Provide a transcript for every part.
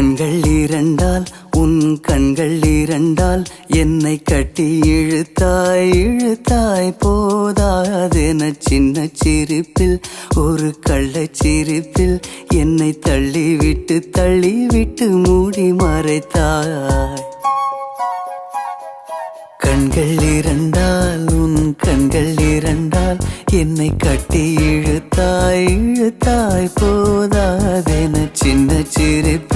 கண்கள் இரண்டால் உன் கண்கள் இரண்டால் என்னை கட்டி இழுத்தாய் இழுத்தாய் போதாதென சின்ன சிரிப்பில் ஒரு கள்ளச் சிரிப்பில் என்னை தள்ளிவிட்டு தள்ளிவிட்டு மூடி மறைத்தாய். கண்கள் இரண்டால் உன் கண்கள் இரண்டால் என்னை கட்டி இழுத்தாய் இழுத்தாய் போதாதென சின்ன சிரிப்பில்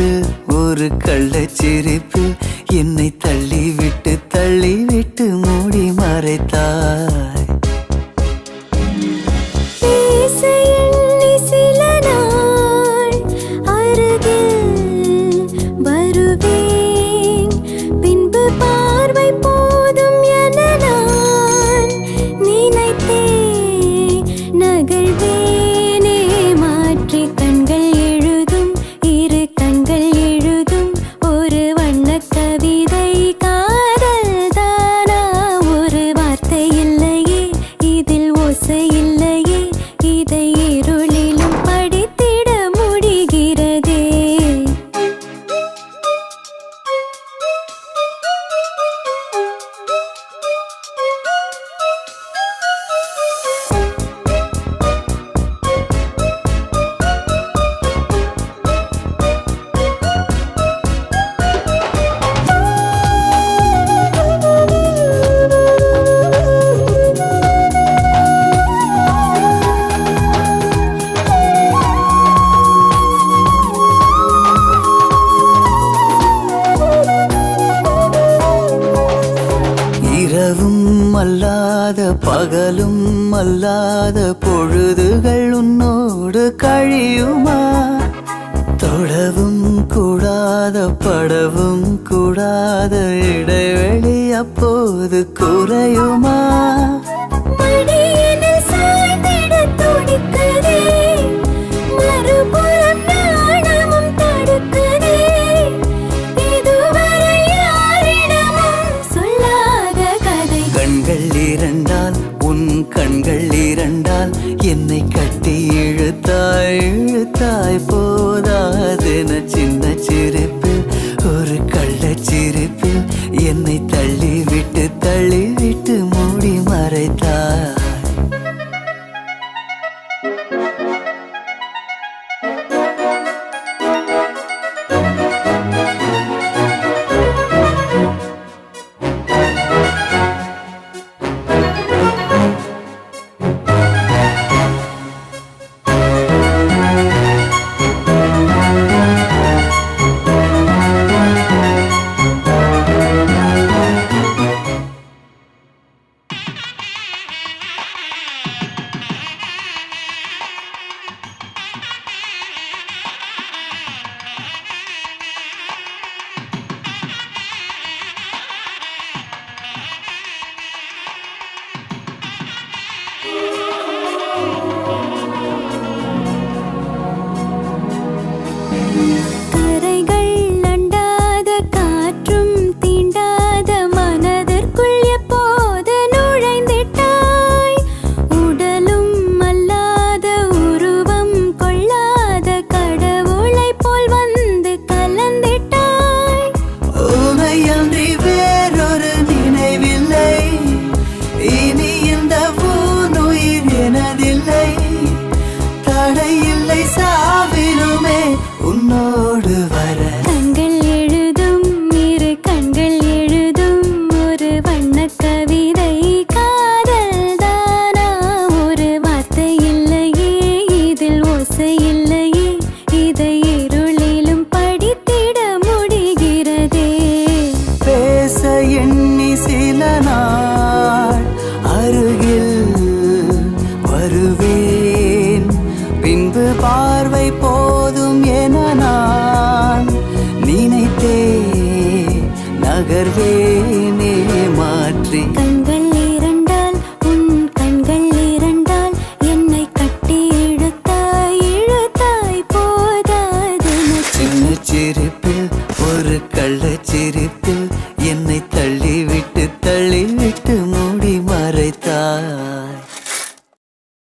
ஒரு கள்ளச்சிரிப்பு என்னை தள்ளிவிட்டு தள்ளிவிட்டு மூடி மறைத்தாய். அல்லாத பகலும் அல்லாத பொழுதுகள் உன்னோடு கழியுமா? தொடவும் கூடாத படவும் கூடாத இடைவெளி அப்போது குறையுமா? இழுத்தாய் போதாதென சின்ன சிரிப்பில் ஒரு கள்ள சிரிப்பில் என்னை பார்வை போதும் என நான் நினைத்தே நகர்வே